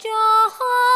Johor.